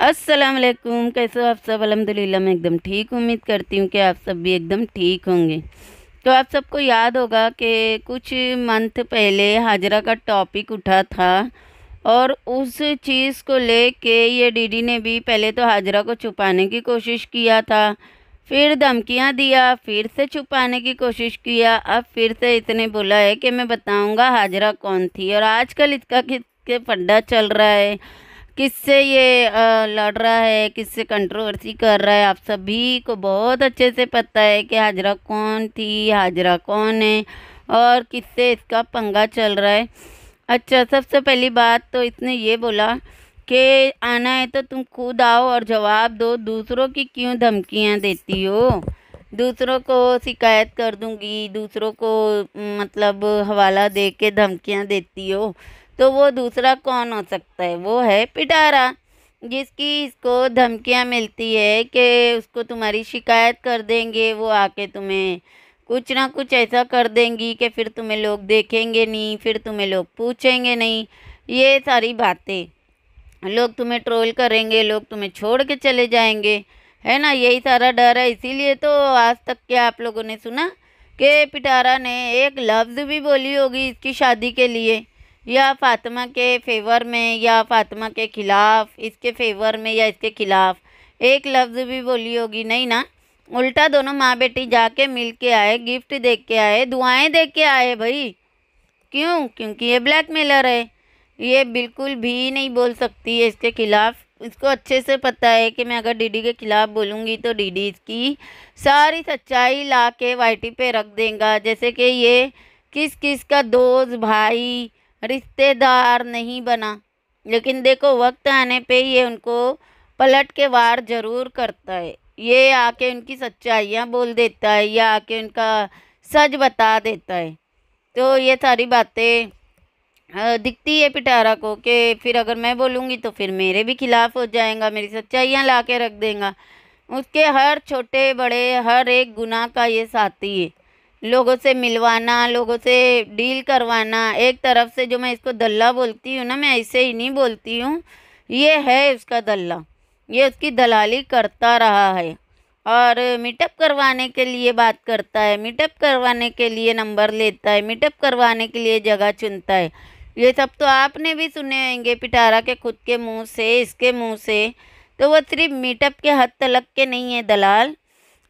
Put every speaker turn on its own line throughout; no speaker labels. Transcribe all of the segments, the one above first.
अस्सलाम वालेकुम कैसे हो आप सब? अल्हम्दुलिल्लाह, मैं एकदम ठीक, उम्मीद करती हूँ कि आप सब भी एकदम ठीक होंगे। तो आप सबको याद होगा कि कुछ मंथ पहले हाजरा का टॉपिक उठा था और उस चीज़ को लेके ये डीडी ने भी पहले तो हाजरा को छुपाने की कोशिश किया था, फिर धमकियाँ दिया, फिर से छुपाने की कोशिश किया। अब फिर से इतने बोला है कि मैं बताऊँगा हाजरा कौन थी और आजकल इसका किसके फड्डा चल रहा है। किससे ये लड़ रहा है, किससे कंट्रोवर्सी कर रहा है, आप सभी को बहुत अच्छे से पता है कि हाजरा कौन थी, हाजरा कौन है और किससे इसका पंगा चल रहा है। अच्छा सबसे पहली बात तो इसने ये बोला कि आना है तो तुम खुद आओ और जवाब दो, दूसरों की क्यों धमकियाँ देती हो? दूसरों को शिकायत कर दूँगी, दूसरों को मतलब हवाला दे के धमकियाँ देती हो। तो वो दूसरा कौन हो सकता है? वो है पिटारा, जिसकी इसको धमकियाँ मिलती है कि उसको तुम्हारी शिकायत कर देंगे, वो आके तुम्हें कुछ ना कुछ ऐसा कर देंगी कि फिर तुम्हें लोग देखेंगे नहीं, फिर तुम्हें लोग पूछेंगे नहीं। ये सारी बातें। लोग तुम्हें ट्रोल करेंगे, लोग तुम्हें छोड़ के चले जाएँगे। है ना? यही सारा डर है। इसीलिए तो आज तक के आप लोगों ने सुना कि पिटारा ने एक लफ्ज़ भी बोली होगी इसकी शादी के लिए। या फातिमा के फेवर में, या फातिमा के ख़िलाफ़, इसके फेवर में या इसके ख़िलाफ़। एक लफ्ज़ भी बोली होगी, नहीं ना? उल्टा दोनों माँ बेटी जाके मिल के आए, गिफ्ट दे के आए, दुआएँ दे के आए भाई। क्यों? क्योंकि ये ब्लैक मेलर है। ये बिल्कुल भी नहीं बोल सकती है इसके ख़िलाफ़। इसको अच्छे से पता है कि मैं अगर डीडी के ख़िलाफ़ बोलूँगी तो डीडी इसकी सारी सच्चाई ला के वाईटी पे रख देगा। जैसे कि ये किस किस का दोस्त भाई रिश्तेदार नहीं बना। लेकिन देखो, वक्त आने पे ये उनको पलट के वार ज़रूर करता है। ये आके उनकी सच्चाइयाँ बोल देता है, या आके उनका सच बता देता है। तो ये सारी बातें दिखती है पिटारा को कि फिर अगर मैं बोलूँगी तो फिर मेरे भी खिलाफ़ हो जाएगा, मेरी सच्चाइयाँ ला के रख देगा। उसके हर छोटे बड़े, हर एक गुनाह का ये साथी है। लोगों से मिलवाना, लोगों से डील करवाना, एक तरफ़ से जो मैं इसको दल्ला बोलती हूँ ना, मैं ऐसे ही नहीं बोलती हूँ, ये है उसका दल्ला। ये उसकी दलाली करता रहा है। और मीटअप करवाने के लिए बात करता है मीटअप करवाने के लिए नंबर लेता है मीटअप करवाने के लिए जगह चुनता है। ये सब तो आपने भी सुने होंगे, पिटारा के खुद के मुँह से, इसके मुँह से। तो वो सिर्फ़ मीटअप के हद तलक के नहीं है, दलाल।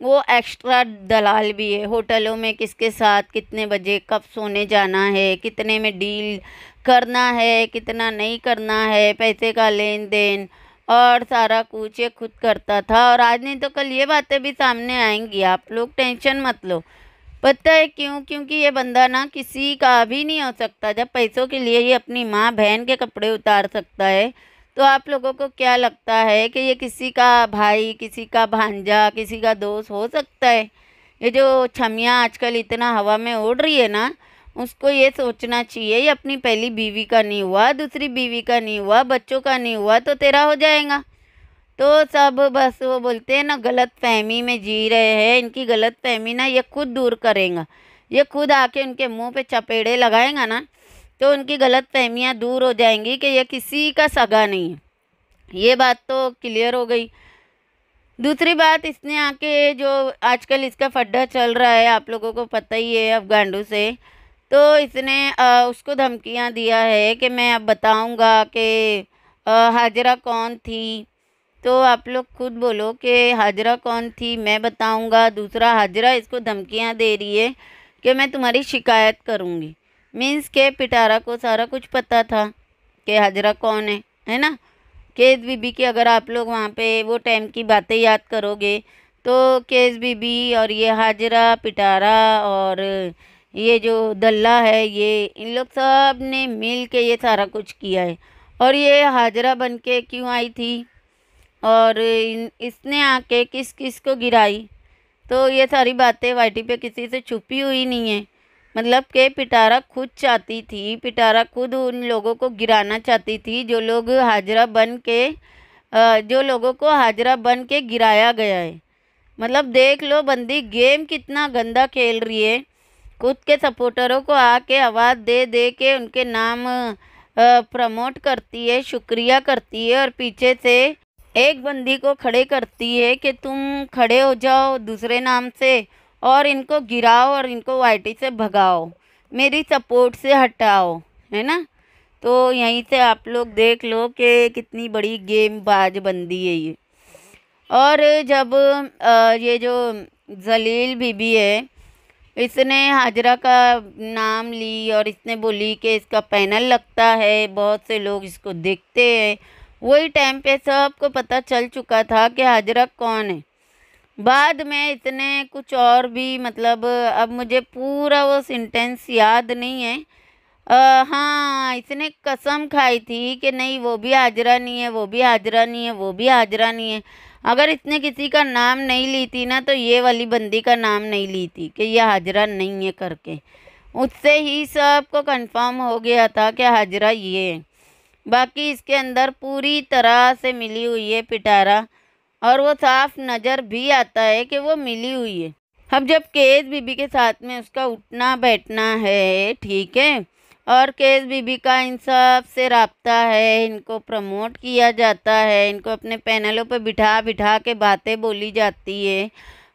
वो एक्स्ट्रा दलाल भी है। होटलों में किसके साथ कितने बजे कब सोने जाना है, कितने में डील करना है, कितना नहीं करना है, पैसे का लेन देन और सारा कुछ ये खुद करता था। और आज नहीं तो कल ये बातें भी सामने आएँगी। आप लोग टेंशन मत लो। पता है क्यों? क्योंकि ये बंदा ना किसी का भी नहीं हो सकता। जब पैसों के लिए ही अपनी माँ बहन के कपड़े उतार सकता है तो आप लोगों को क्या लगता है कि ये किसी का भाई, किसी का भांजा, किसी का दोस्त हो सकता है? ये जो छमियाँ आजकल इतना हवा में उड़ रही है ना, उसको ये सोचना चाहिए, ये अपनी पहली बीवी का नहीं हुआ, दूसरी बीवी का नहीं हुआ, बच्चों का नहीं हुआ तो तेरा हो जाएगा। तो सब बस वो बोलते हैं ना, गलत फहमी में जी रहे हैं, इनकी गलत फहमी ना ये खुद दूर करेगा। ये खुद आके उनके मुँह पे चपेड़े लगाएगा ना तो उनकी गलत फहमियाँ दूर हो जाएँगी कि यह किसी का सगा नहीं है। ये बात तो क्लियर हो गई। दूसरी बात इसने आके जो आजकल इसका फड्डा चल रहा है आप लोगों को पता ही है अफगांडू से तो इसने आ, उसको धमकियाँ दिया है कि मैं अब बताऊँगा कि हाजरा कौन थी। तो आप लोग खुद बोलो कि हाजरा कौन थी मैं बताऊँगा। दूसरा हाजरा इसको धमकियाँ दे रही है कि मैं तुम्हारी शिकायत करूँगी। मीन्स के पिटारा को सारा कुछ पता था कि हाजरा कौन है है ना? केस बीबी की अगर आप लोग वहाँ पे वो टाइम की बातें याद करोगे तो केस बीबी और ये हाजरा, पिटारा और ये जो दल्ला है, ये इन लोग सबने मिल के ये सारा कुछ किया है। और ये हाजरा बन के क्यों आई थी? और इसने आके किस किस को गिराई? तो ये सारी बातें वाईटी पे किसी से छुपी हुई नहीं है। मतलब के पिटारा खुद चाहती थी, पिटारा खुद उन लोगों को गिराना चाहती थी, जो लोग हाजरा बन के जो लोगों को हाजरा बन के गिराया गया है। मतलब देख लो बंदी, गेम कितना गंदा खेल रही है। खुद के सपोर्टरों को आके आवाज़ दे दे के उनके नाम प्रमोट करती है, शुक्रिया करती है और पीछे से एक बंदी को खड़े करती है कि तुम खड़े हो जाओ दूसरे नाम से। और इनको गिराओ और इनको वाइटी से भगाओ। मेरी सपोर्ट से हटाओ, है ना? तो यहीं से आप लोग देख लो कि कितनी बड़ी गेम बाज बंदी है ये। और जब ये जो जलील बीबी है, इसने हाजरा का नाम ली और इसने बोली कि इसका पैनल लगता है, बहुत से लोग इसको देखते हैं। वही टाइम पे सबको पता चल चुका था कि हाजरा कौन है। बाद में इसने कुछ और भी मतलब अब मुझे पूरा वो सेंटेंस याद नहीं है। आ, हाँ इसने कसम खाई थी कि नहीं वो भी हाजरा नहीं है वो भी हाजरा नहीं है वो भी हाजरा नहीं है। अगर इसने किसी का नाम नहीं ली थी ना तो ये वाली बंदी का नाम नहीं ली थी कि यह हाजरा नहीं है करके। उससे ही सबको कंफर्म हो गया था कि हाजरा ये है। बाकी इसके अंदर पूरी तरह से मिली हुई है पिटारा। और वो साफ़ नज़र भी आता है कि वो मिली हुई है। अब जब केस बीबी के साथ में उसका उठना बैठना है ठीक है? और केस बीबी का इन सबसे रबता है इनको प्रमोट किया जाता है इनको अपने पैनलों पर बिठा बिठा के बातें बोली जाती है।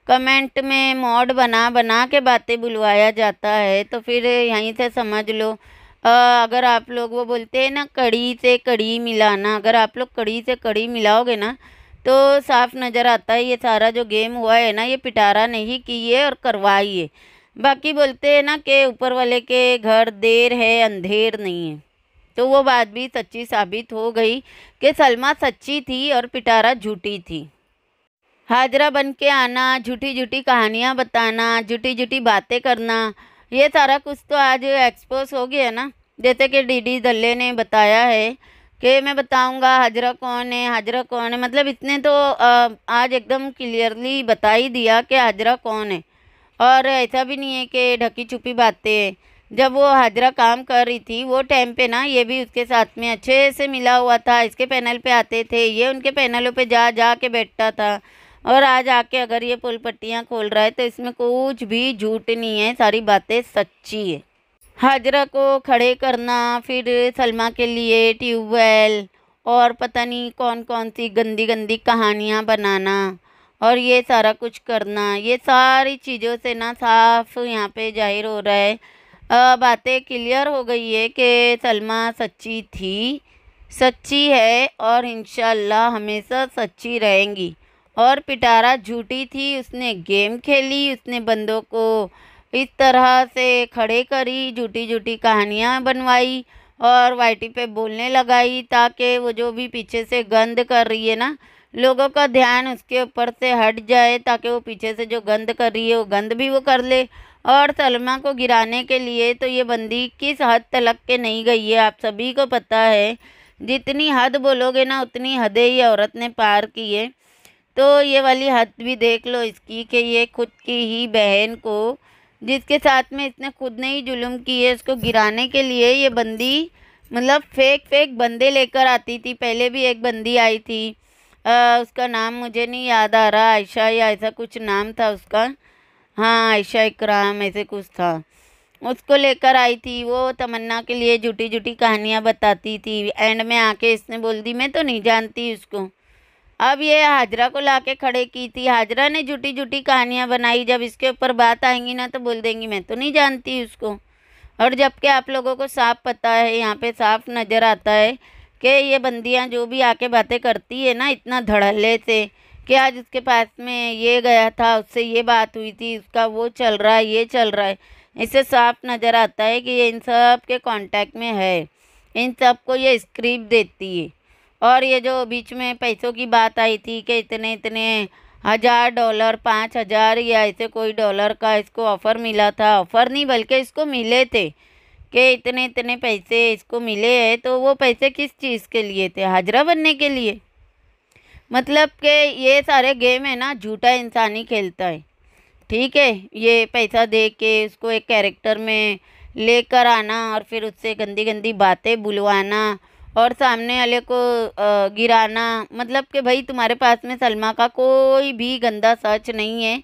कमेंट में मॉड बना बना के बातें बुलवाया जाता है तो फिर यहीं से समझ लो। आ, अगर आप लोग वो बोलते हैं ना कड़ी से कड़ी मिलाना अगर आप लोग कड़ी से कड़ी मिलाओगे ना तो साफ़ नज़र आता है, ये सारा जो गेम हुआ है ना, ये पिटारा नहीं किए और करवाइए। बाकी बोलते हैं ना कि ऊपर वाले के घर देर है, अंधेर नहीं है। तो वो बात भी सच्ची साबित हो गई कि सलमा सच्ची थी और पिटारा झूठी थी। हाजरा बन के आना झूठी झूठी कहानियाँ बताना झूठी झूठी बातें करना, ये सारा कुछ तो आज एक्सपोज हो गया ना। जैसे कि डी दल्ले ने बताया है कि मैं बताऊँगा, हाजरा कौन है, हाजरा कौन है? मतलब इसने तो आज एकदम क्लियरली बता ही दिया कि हाजरा कौन है। और ऐसा भी नहीं है कि ढकी छुपी बातें जब वो हाजरा काम कर रही थी, वो टाइम पे ना, ये भी उसके साथ में अच्छे से मिला हुआ था। इसके पैनल पे आते थे, ये उनके पैनलों पे जा जा के बैठता था। और आज आके अगर ये पुल पट्टियाँ खोल रहा है तो इसमें कुछ भी झूठ नहीं है, सारी बातें सच्ची है। हाजरा को खड़े करना, फिर सलमा के लिए ट्यूबवेल और पता नहीं कौन कौन सी गंदी गंदी कहानियाँ बनाना और ये सारा कुछ करना। ये सारी चीज़ों से ना साफ़ यहाँ पे ज़ाहिर हो रहा है। बातें क्लियर हो गई है कि सलमा सच्ची थी, सच्ची है और इन हमेशा सच्ची रहेंगी। और पिटारा झूठी थी, उसने गेम खेली, उसने बंदों को इस तरह से खड़े करी झूठी झूठी कहानियाँ बनवाई और वाइटी पे बोलने लगाई ताकि वो जो भी पीछे से गंद कर रही है ना, लोगों का ध्यान उसके ऊपर से हट जाए ताकि वो पीछे से जो गंद कर रही है, वो गंद भी वो कर ले। और सलमा को गिराने के लिए तो ये बंदी किस हद तलक के नहीं गई है, आप सभी को पता है। जितनी हद बोलोगे ना, उतनी हदें ये औरत ने पार की है। तो ये वाली हद भी देख लो इसकी कि ये खुद की ही बहन को जिसके साथ में इसने खुद ने ही जुल्म की है उसको गिराने के लिए ये बंदी मतलब फेक फेक बंदे लेकर आती थी। पहले भी एक बंदी आई थी। आ, उसका नाम मुझे नहीं याद आ रहा। आयशा या ऐसा कुछ नाम था उसका। हाँ आयशा इकराम ऐसे कुछ था। उसको लेकर आई थी। वो तमन्ना के लिए झूठी झूठी कहानियाँ बताती थी। एंड में आके इसने बोल दी मैं तो नहीं जानती उसको अब ये हाजरा को लाके खड़े की थी। हाजरा ने झूठी झूठी कहानियाँ बनाई। जब इसके ऊपर बात आएँगी ना तो बोल देंगी, मैं तो नहीं जानती उसको। और जबकि आप लोगों को साफ़ पता है, यहाँ पे साफ़ नज़र आता है कि ये बंदियाँ जो भी आके बातें करती है ना, इतना धड़ल्ले से कि आज उसके पास में ये गया था, उससे ये बात हुई थी, उसका वो चल रहा है, ये चल रहा है। इससे साफ़ नज़र आता है कि ये इन सब के कांटेक्ट में है। इन सबको ये स्क्रिप्ट देती है। और ये जो बीच में पैसों की बात आई थी कि इतने इतने हज़ार डॉलर, पाँच हज़ार या ऐसे कोई डॉलर का इसको ऑफ़र मिला था। ऑफ़र नहीं, बल्कि इसको मिले थे कि इतने इतने पैसे इसको मिले हैं तो वो पैसे किस चीज़ के लिए थे? हाजरा बनने के लिए। मतलब कि ये सारे गेम है ना, झूठा इंसान ही खेलता है। ठीक है, ये पैसा दे के उसको एक कैरेक्टर में लेकर आना और फिर उससे गंदी गंदी बातें बुलवाना और सामने वाले को गिराना मतलब कि भाई तुम्हारे पास में सलमा का कोई भी गंदा सच नहीं है,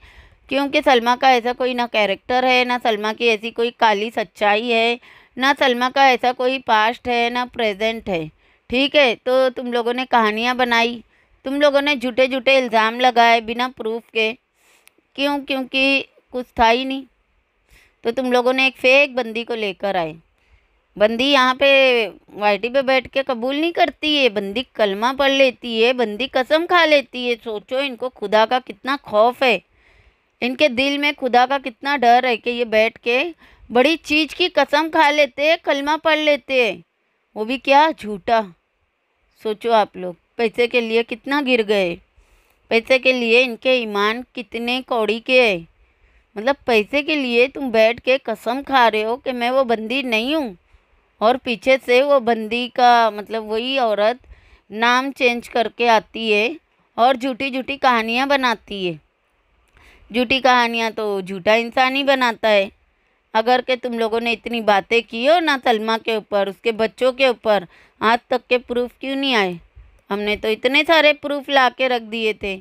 क्योंकि सलमा का ऐसा कोई ना कैरेक्टर है, ना सलमा की ऐसी कोई काली सच्चाई है, ना सलमा का ऐसा कोई पास्ट है, ना प्रेजेंट है। ठीक है तो तुम लोगों ने कहानियाँ बनाई, तुम लोगों ने झूठे झूठे इल्ज़ाम लगाए बिना प्रूफ के, क्यों? क्योंकि कुछ था ही नहीं। तो तुम लोगों ने एक फेक बंदी को लेकर आए। बंदी यहाँ पे वाइटी पे बैठ के कबूल नहीं करती है। बंदी कलमा पढ़ लेती है, बंदी कसम खा लेती है। सोचो इनको खुदा का कितना खौफ है। इनके दिल में खुदा का कितना डर है कि ये बैठ के बड़ी चीज़ की कसम खा लेते हैं, कलमा पढ़ लेते हैं। वो भी क्या झूठा। सोचो आप लोग, पैसे के लिए कितना गिर गए। पैसे के लिए इनके ईमान कितने कौड़ी के है। मतलब पैसे के लिए तुम बैठ के कसम खा रहे हो कि मैं वो बंदी नहीं हूँ। और पीछे से वो बंदी का मतलब वही औरत नाम चेंज करके आती है और झूठी झूठी कहानियाँ बनाती है। झूठी कहानियाँ तो झूठा इंसान ही बनाता है। अगर के तुम लोगों ने इतनी बातें की हो ना सलमा के ऊपर, उसके बच्चों के ऊपर, आज तक के प्रूफ क्यों नहीं आए? हमने तो इतने सारे प्रूफ ला के रख दिए थे।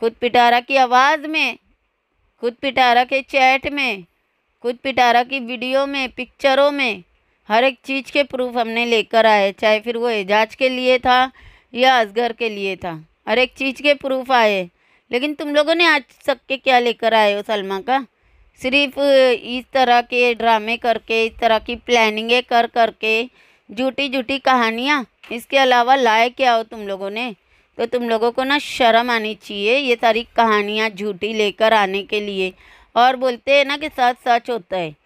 खुद पिटारा की आवाज़ में, खुद पिटारा के चैट में, खुद पिटारा की वीडियो में, पिक्चरों में हर एक चीज़ के प्रूफ हमने लेकर आए, चाहे फिर वो एजाज के लिए था या असगर के लिए था। हर एक चीज़ के प्रूफ आए। लेकिन तुम लोगों ने आज तक के क्या लेकर आए हो सलमा का? सिर्फ़ इस तरह के ड्रामे करके, इस तरह की प्लानिंगें कर करके झूठी झूठी कहानियाँ? इसके अलावा लाए क्या हो तुम लोगों ने? तो तुम लोगों को ना शर्म आनी चाहिए ये सारी कहानियाँ झूठी लेकर आने के लिए। और बोलते हैं ना कि सच सच होता है।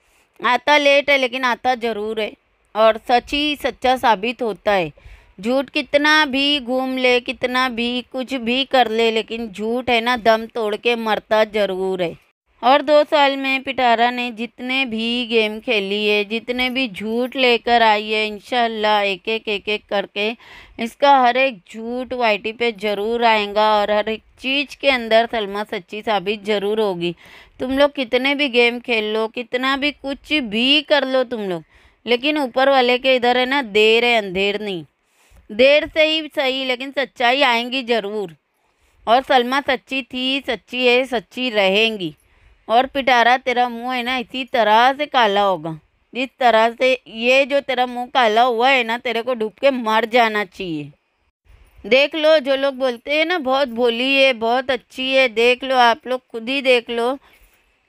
आता लेट है, लेकिन आता ज़रूर है। और सच ही सच्चा साबित होता है। झूठ कितना भी घूम ले, कितना भी कुछ भी कर ले, लेकिन झूठ है ना, दम तोड़ के मरता ज़रूर है। और दो साल में पिटारा ने जितने भी गेम खेली है, जितने भी झूठ लेकर आई है, इंशाल्लाह एक एक एक एक करके इसका हर एक झूठ वाइटी पे ज़रूर आएगा और हर एक चीज़ के अंदर सलमा सच्ची साबित ज़रूर होगी। तुम लोग कितने भी गेम खेल लो, कितना भी कुछ भी कर लो तुम लोग, लेकिन ऊपर वाले के इधर है ना, देर है, अंधेर नहीं। देर से ही सही, लेकिन सच्चाई आएँगी ज़रूर। और सलमा सच्ची थी, सच्ची है, सच्ची रहेंगी। और पिटारा तेरा मुँह है ना, इसी तरह से काला होगा। जिस तरह से ये जो तेरा मुँह काला हुआ है ना, तेरे को डूब के मर जाना चाहिए। देख लो, जो लोग बोलते हैं ना, बहुत भोली है, बहुत अच्छी है, देख लो, आप लोग खुद ही देख लो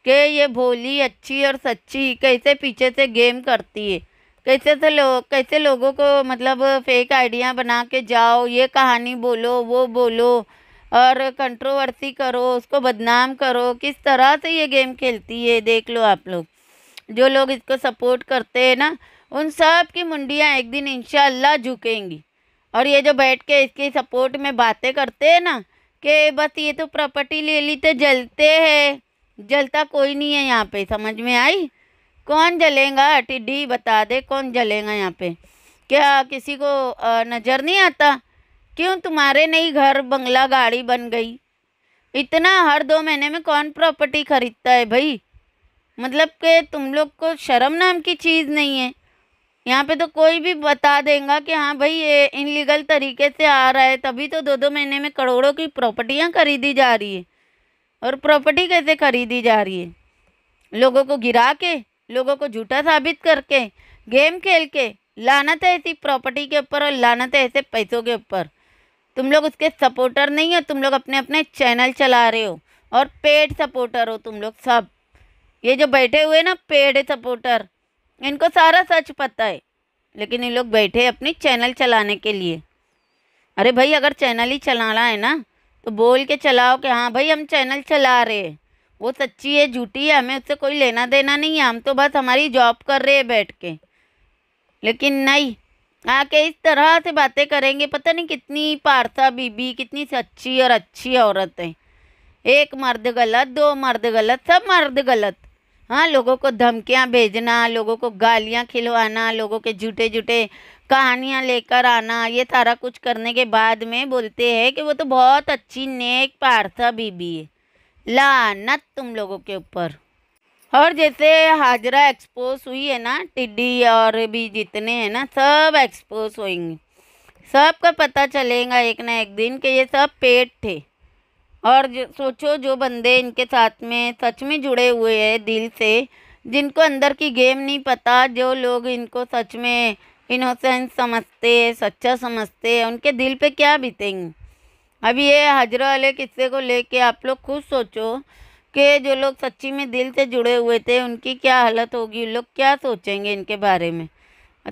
कि ये भोली अच्छी और सच्ची कैसे पीछे से गेम करती है। कैसे से लोग कैसे लोगों को मतलब फेक आइडिया बना के जाओ, ये कहानी बोलो, वो बोलो और कंट्रोवर्सी करो, उसको बदनाम करो। किस तरह से ये गेम खेलती है, देख लो आप लोग। जो लोग इसको सपोर्ट करते हैं ना, उन सब की मुंडियाँ एक दिन इंशाल्लाह झुकेंगी। और ये जो बैठ के इसके सपोर्ट में बातें करते हैं ना, कि बस ये तो प्रॉपर्टी ले ली तो जलते हैं। जलता कोई नहीं है यहाँ पे, समझ में आई? कौन जलेगा? टिड्डी बता दे कौन जलेगा यहाँ पे? क्या किसी को नज़र नहीं आता? क्यों तुम्हारे नहीं घर बंगला गाड़ी बन गई? इतना हर दो महीने में कौन प्रॉपर्टी खरीदता है भाई? मतलब कि तुम लोग को शर्म नाम की चीज़ नहीं है। यहाँ पे तो कोई भी बता देगा कि हाँ भाई ये इनलीगल तरीके से आ रहा है, तभी तो दो दो महीने में करोड़ों की प्रॉपर्टियाँ खरीदी जा रही है। और प्रॉपर्टी कैसे खरीदी जा रही है? लोगों को गिरा के, लोगों को झूठा साबित करके, गेम खेल के, लानत है ऐसी प्रॉपर्टी के ऊपर और लानत है ऐसे पैसों के ऊपर। तुम लोग उसके सपोर्टर नहीं हो, तुम लोग अपने अपने चैनल चला रहे हो। और पेड सपोर्टर हो तुम लोग सब। ये जो बैठे हुए ना पेड सपोर्टर इनको सारा सच पता है। लेकिन ये लोग बैठे अपनी चैनल चलाने के लिए। अरे भाई, अगर चैनल ही चलाना है ना तो बोल के चलाओ कि हाँ भाई, हम चैनल चला रहे हैं। वो सच्ची है, झूठी है, हमें उससे कोई लेना देना नहीं है। हम तो बस हमारी जॉब कर रहे हैं बैठ के। लेकिन नहीं आके इस तरह से बातें करेंगे, पता नहीं कितनी पारसा बीबी, कितनी सच्ची और अच्छी औरत। है एक मर्द गलत, दो मर्द गलत, सब मर्द गलत। हाँ लोगों को धमकियाँ भेजना, लोगों को गालियाँ खिलवाना, लोगों के झूठे झूठे कहानियाँ लेकर आना, ये सारा कुछ करने के बाद में बोलते हैं कि वो तो बहुत अच्छी नेक पारसा बीबी है। लानत तुम लोगों के ऊपर। और जैसे हाजरा एक्सपोज हुई है ना, टिड्डी और भी जितने हैं ना, सब एक्सपोज होंगे सबका पता चलेगा एक ना एक दिन कि ये सब पेट थे। और जो, सोचो जो बंदे इनके साथ में सच में जुड़े हुए हैं दिल से, जिनको अंदर की गेम नहीं पता, जो लोग इनको सच में इनोसेंस समझते हैं सच्चा समझते हैं, उनके दिल पे क्या बीतेंगे? अब ये हजरा वाले किस्से को लेके आप लोग खुद सोचो कि जो लोग सच्ची में दिल से जुड़े हुए थे, उनकी क्या हालत होगी? लोग क्या सोचेंगे इनके बारे में?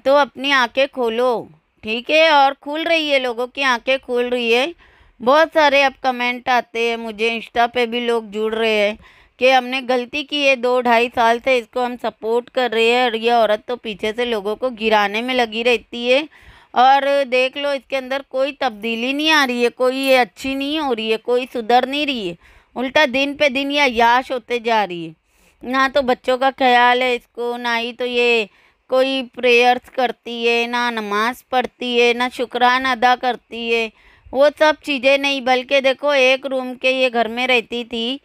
तो अपनी आँखें खोलो, ठीक है? और खुल रही है, लोगों की आँखें खुल रही है। बहुत सारे अब कमेंट आते हैं, मुझे इंस्टा पे भी लोग जुड़ रहे हैं कि हमने गलती की है दो ढाई साल से, इसको हम सपोर्ट कर रहे हैं और ये औरत तो पीछे से लोगों को गिराने में लगी रहती है। और देख लो, इसके अंदर कोई तब्दीली नहीं आ रही है, कोई ये अच्छी नहीं हो रही है, कोई सुधर नहीं रही है। उल्टा दिन पे दिन ये याश होते जा रही है। ना तो बच्चों का ख्याल है इसको, ना ही तो ये कोई प्रेयर्स करती है, ना नमाज़ पढ़ती है, ना शुक्रान अदा करती है। वो सब चीज़ें नहीं, बल्कि देखो एक रूम के ये घर में रहती थी,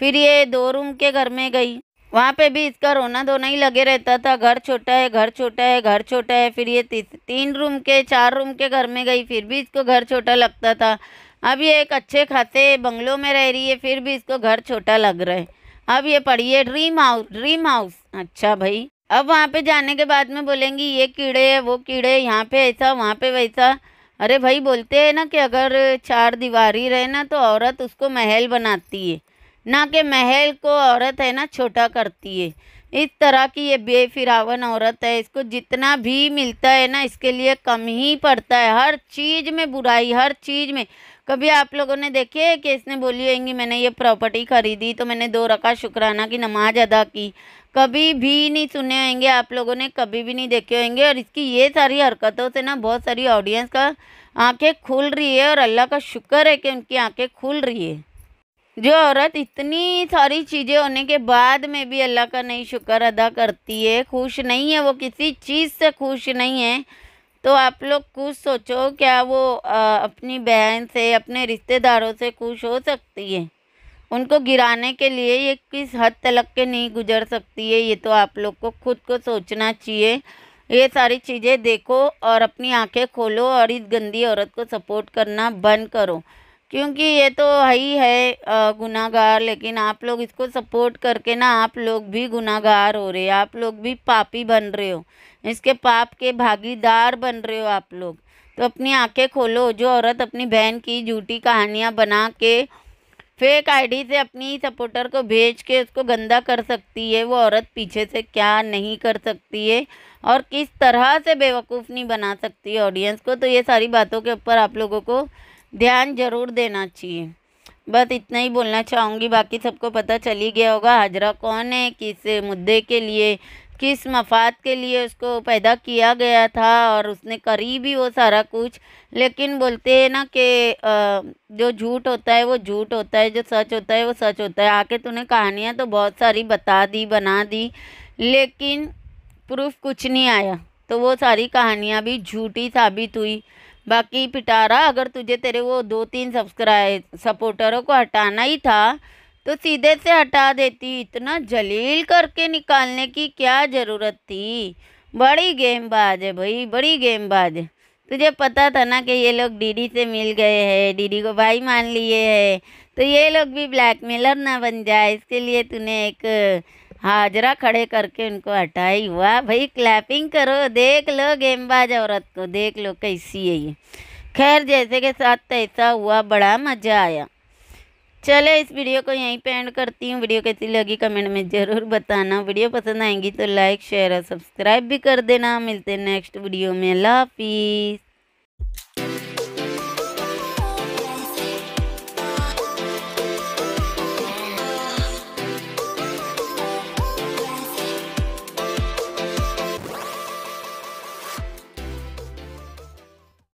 फिर ये दो रूम के घर में गई। वहाँ पे भी इसका रोना धोना ही लगे रहता था। घर छोटा है, घर छोटा है, घर छोटा है, फिर ये तीन रूम के, चार रूम के घर में गई, फिर भी इसको घर छोटा लगता था। अब ये एक अच्छे खासे बंगलों में रह रही है, फिर भी इसको घर छोटा लग रहा है। अब ये पढ़िए ड्रीम हाउस ड्रीम हाउस अच्छा भाई। अब वहाँ पे जाने के बाद में बोलेंगी, ये कीड़े है, वो कीड़े यहाँ पे ऐसा, वहाँ पे वैसा। अरे भाई, बोलते हैं ना कि अगर चार दीवारी रहे ना तो औरत उसको महल बनाती है। ना कि महल को औरत है ना, छोटा करती है। इस तरह की ये बेफिरावन औरत है, इसको जितना भी मिलता है ना, इसके लिए कम ही पड़ता है। हर चीज़ में बुराई, हर चीज़ में। कभी आप लोगों ने देखे कि इसने बोली होंगी, मैंने ये प्रॉपर्टी खरीदी तो मैंने दो रखा शुक्राना की नमाज़ अदा की। कभी भी नहीं सुने होंगे, आप लोगों ने कभी भी नहीं देखे होंगे और इसकी ये सारी हरकतों से ना बहुत सारी ऑडियंस का आँखें खुल रही है और अल्लाह का शुक्र है कि उनकी आँखें खुल रही है। जो औरत इतनी सारी चीज़ें होने के बाद में भी अल्लाह का नहीं शुक्र अदा करती है, खुश नहीं है, वो किसी चीज़ से खुश नहीं है। तो आप लोग खुश सोचो क्या वो आ, अपनी बहन से अपने रिश्तेदारों से खुश हो सकती है? उनको गिराने के लिए ये किस हद तलक के नहीं गुजर सकती है? ये तो आप लोग को खुद को सोचना चाहिए। ये सारी चीज़ें देखो और अपनी आँखें खोलो और इस गंदी औरत को सपोर्ट करना बंद करो। क्योंकि ये तो ही है गुनाहगार, लेकिन आप लोग इसको सपोर्ट करके ना आप लोग भी गुनागार हो रहे आप लोग भी पापी बन रहे हो, इसके पाप के भागीदार बन रहे हो आप लोग। तो अपनी आँखें खोलो, जो औरत अपनी बहन की झूठी कहानियाँ बना के फेक आईडी से अपनी सपोर्टर को भेज के उसको गंदा कर सकती है, वो औरत पीछे से क्या नहीं कर सकती है और किस तरह से बेवकूफ़ नहीं बना सकती ऑडियंस को तो ये सारी बातों के ऊपर आप लोगों को ध्यान ज़रूर देना चाहिए। बस इतना ही बोलना चाहूँगी, बाकी सबको पता चल ही गया होगा, हाजरा कौन है, किस मुद्दे के लिए, किस मफाद के लिए उसको पैदा किया गया था, और उसने करी भी वो सारा कुछ। लेकिन बोलते हैं ना कि जो झूठ होता है, वो झूठ होता है, जो सच होता है, वो सच होता है। आके तूने कहानियाँ तो बहुत सारी बता दी, बना दी, लेकिन प्रूफ कुछ नहीं आया। तो वो सारी कहानियाँ भी झूठी साबित हुई। बाकी पिटारा, अगर तुझे तेरे वो दो तीन सब्सक्राइब सपोर्टरों को हटाना ही था तो सीधे से हटा देती। इतना जलील करके निकालने की क्या ज़रूरत थी? बड़ी गेमबाज है भाई, बड़ी गेमबाज है। तुझे पता था ना कि ये लोग डीडी से मिल गए हैं, डीडी को भाई मान लिए हैं। तो ये लोग भी ब्लैकमेलर ना बन जाए, इसके लिए तूने एक हाजरा खड़े करके उनको हटाई। हुआ भाई क्लैपिंग करो, देख लो गेमबाज औरत को, देख लो कैसी है ये। खैर, जैसे के साथ तैसा हुआ, बड़ा मज़ा आया। चले, इस वीडियो को यहीं पे एंड करती हूँ। वीडियो कैसी लगी कमेंट में ज़रूर बताना। वीडियो पसंद आएँगी तो लाइक शेयर और सब्सक्राइब भी कर देना। मिलते हैं नेक्स्ट वीडियो में। अल्लाह हाफिज़।